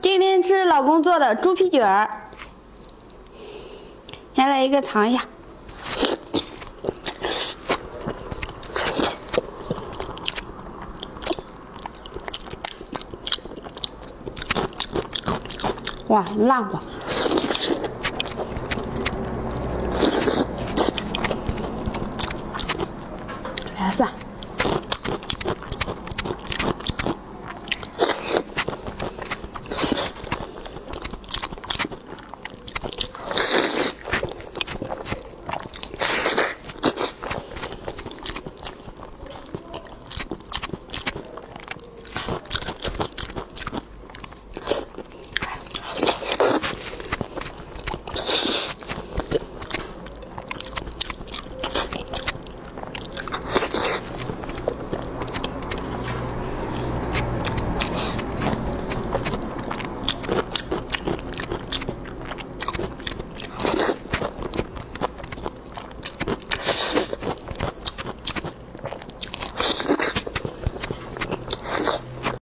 今天吃老公做的猪皮卷儿。先来一个尝一下。哇，烂乎！来算。